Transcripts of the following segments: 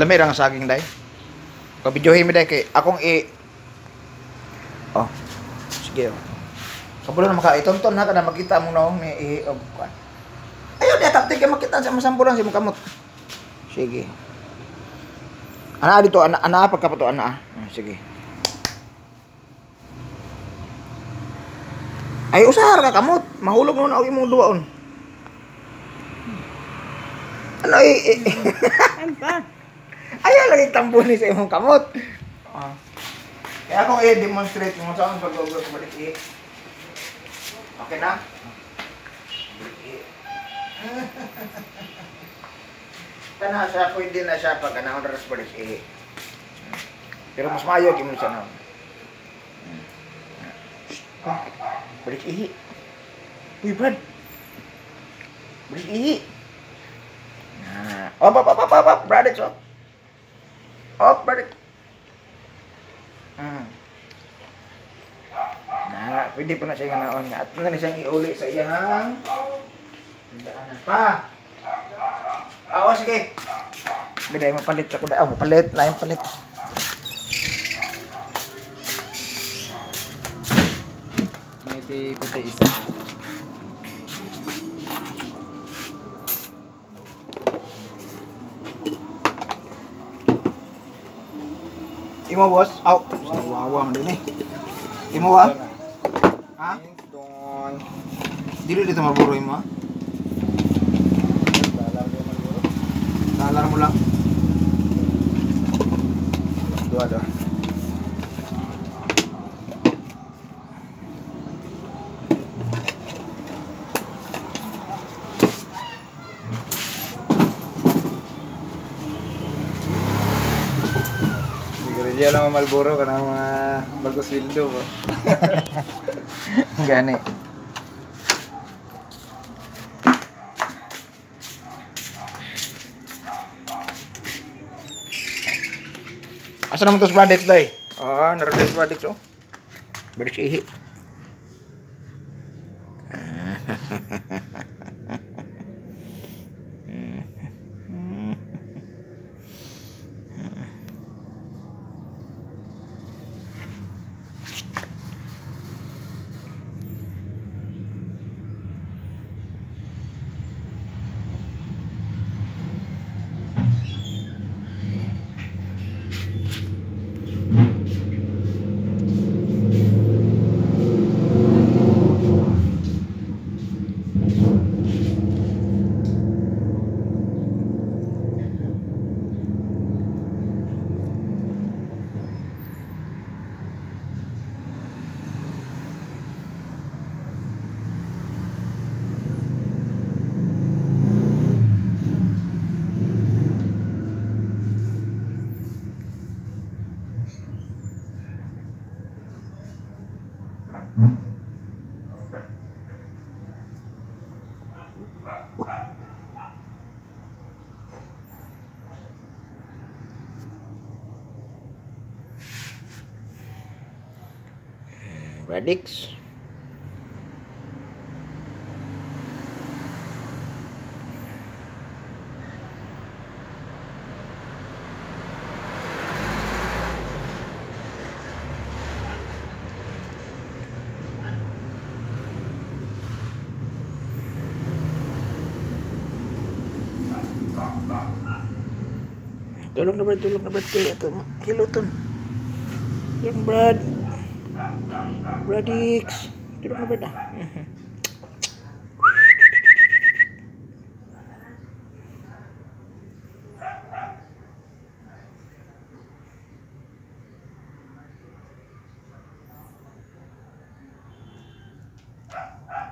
Lami ra nga saging day. Pabidyohin mi day kay akong i Oh. Sige. Oh. Kabulo na maka itonton ha kada makita mo na may i og kuan. Ayo di tapte kay makita sa masambulan si kamot. Sige. Ana dito ana ana pagka pa to ana. ah. Ah, Sige. Ay usahar ka kamot. Mahulog na og imong duwaon. Ano i, i Ano? Ayaw lagi tambuni sa imong kamot. Ah. Kaya akong i-demonstrate mo sa akong pag-ugos balik i. Okay na? Balik i. Kana siya, pwede na siya pag anahon ras balik i. Pero mas maayo kimo siya na. Balik i. Uy, Brad. Balik i. Nah. Op, op, op, op, op, op. Brad, it's up. Op, Brad. Hmm. Na, pwede po na siya nga naon nga. At na siyang iuli sa iyang tandaan pa. Ah, oh, sige. Biday mapalit ako da. Oh, mapalit, lain palit. May puti isa. Imo bos, au. Awang deh nih. Imo wa. ah? Diri di tempat buru Imo. Dalar mula. Dua dua. Sigarilyo lang ang Malboro ka ng mga Bagos Wildo ba? Gani. Asa naman tos badit day? Ah, naroon badit so. Badit si ihi. Radix. tolong na brad, tulog na brad kay ato kiluton. Tulog brad. Bradix. Tulog na brad na. Ah, ah.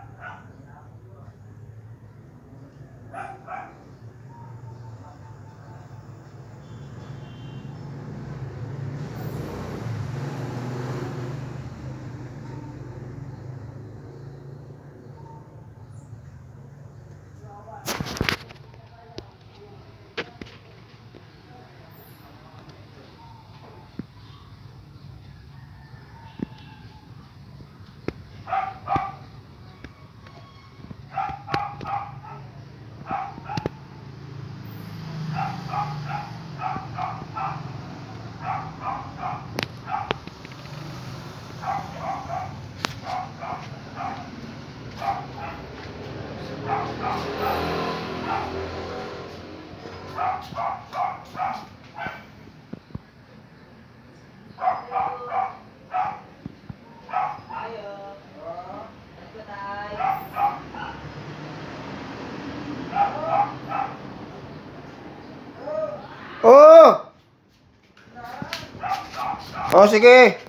Oh! Oh, sige.